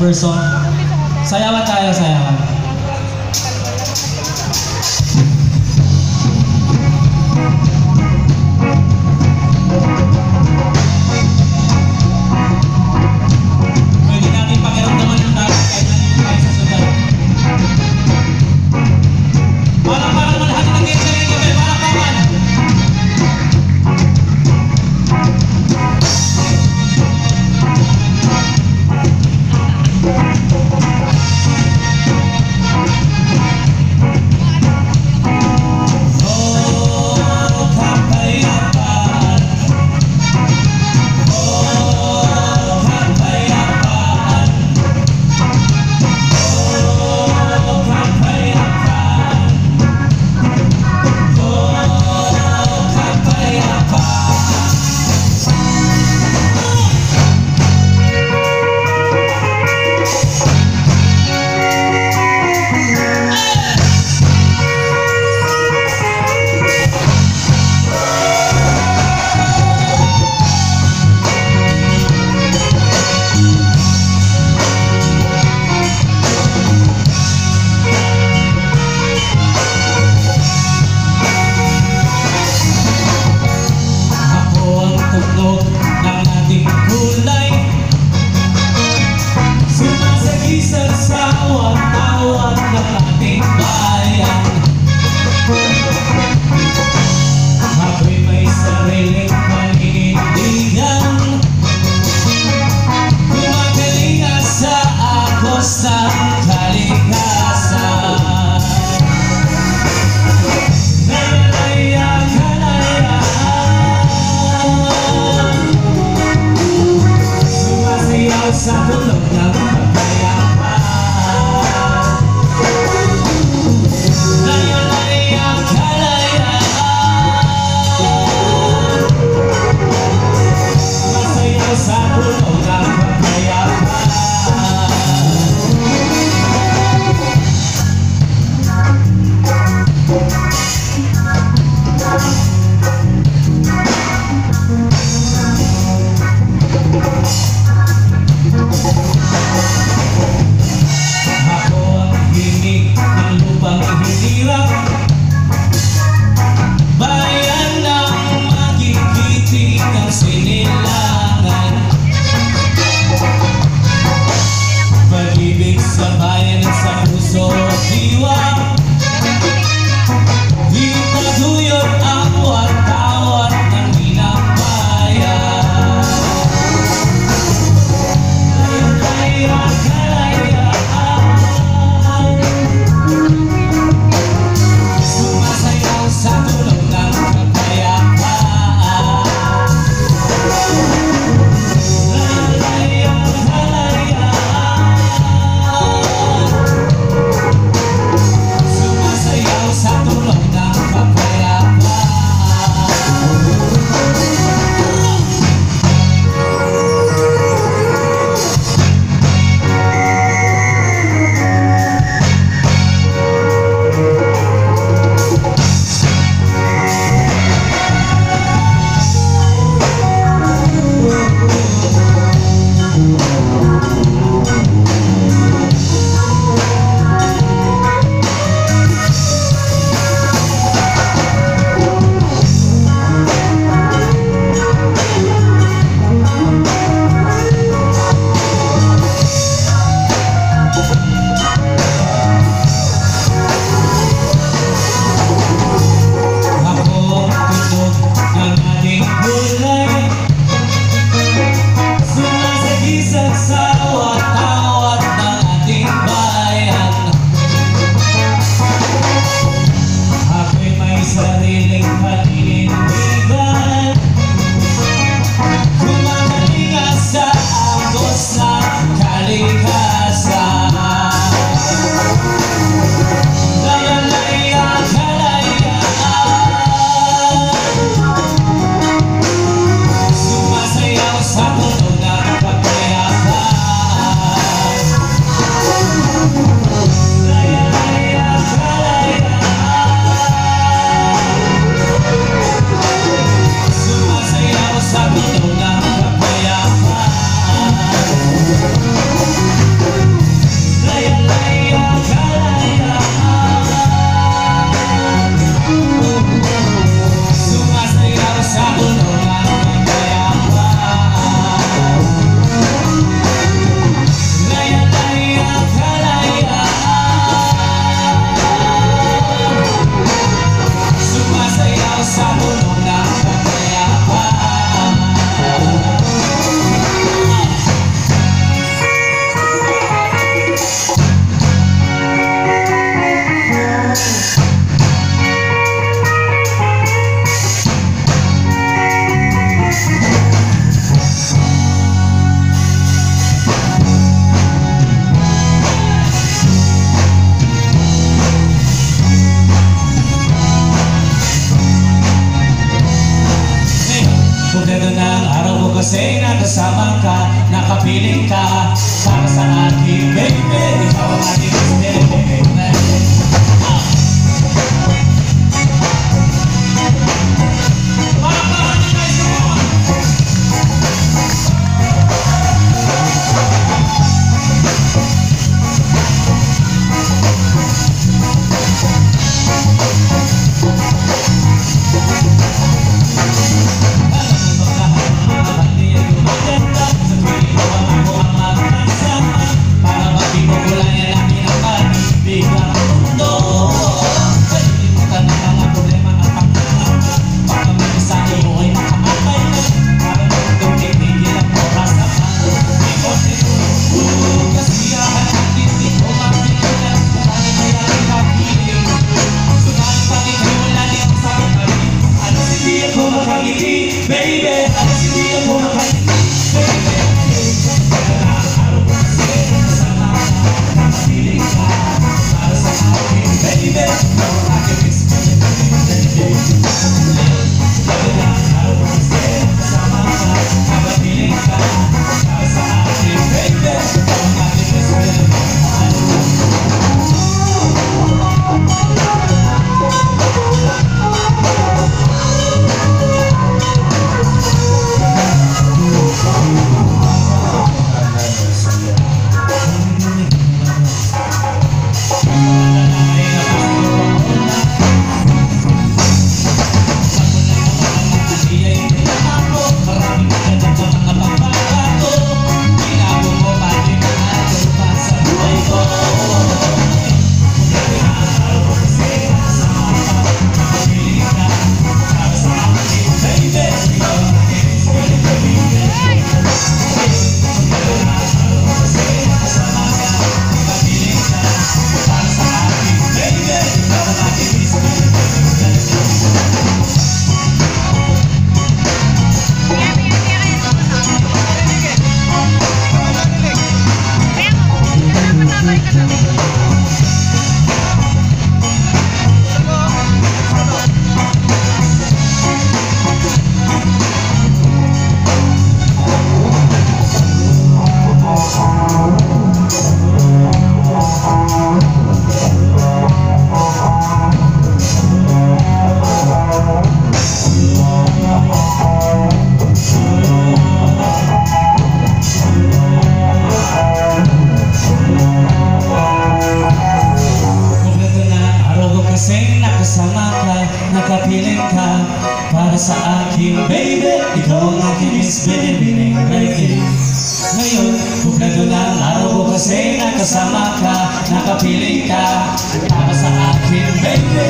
First song. Sayawan tayo, sayawan. Jesus, nawa, nawa, nating. Nakapiling ka Para baby Baby, alas hindi ako makangiti Kompleto kasi nakasama ka Nakapiling ka. Para sa akin baby